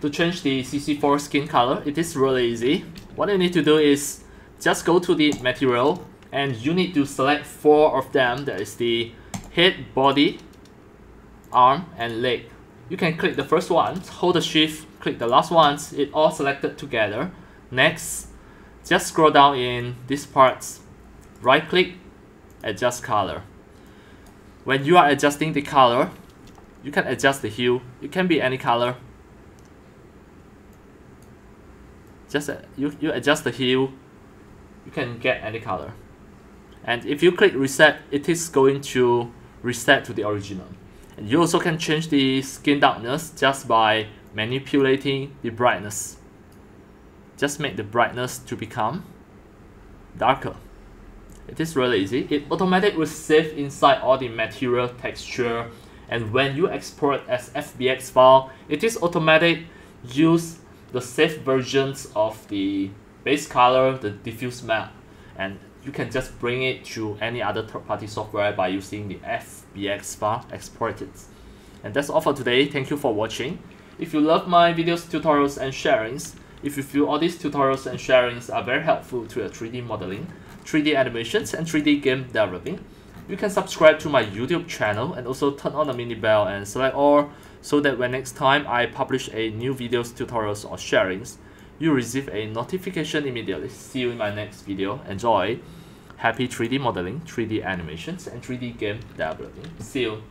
to change the CC4 skin color, it is really easy. What you need to do is just go to the material and you need to select four of them. That is the head, body, arm, and leg. You can click the first one, hold the shift, click the last ones, it all selected together. Next, just scroll down in these parts, right click, adjust color. When you are adjusting the color, you can adjust the hue. It can be any color. Just you, you adjust the hue, you can get any color. And if you click reset, it is going to reset to the original. And you also can change the skin darkness just by manipulating the brightness. Just make the brightness to become darker. It is really easy. It automatically will save inside all the material texture and when you export as FBX file, it is automatic use the safe versions of the base color, the diffuse map, and you can just bring it to any other third-party software by using the FBX file exported. And that's all for today. Thank you for watching. If you love my videos, tutorials, and sharings, if you feel all these tutorials and sharings are very helpful to your 3D modeling, 3D animations, and 3D game developing, you can subscribe to my YouTube channel and also turn on the mini bell and select all so that when next time I publish a new videos, tutorials, or sharings, you receive a notification immediately. See you in my next video. Enjoy! Happy 3D modeling, 3D animations, and 3D game developing. See you!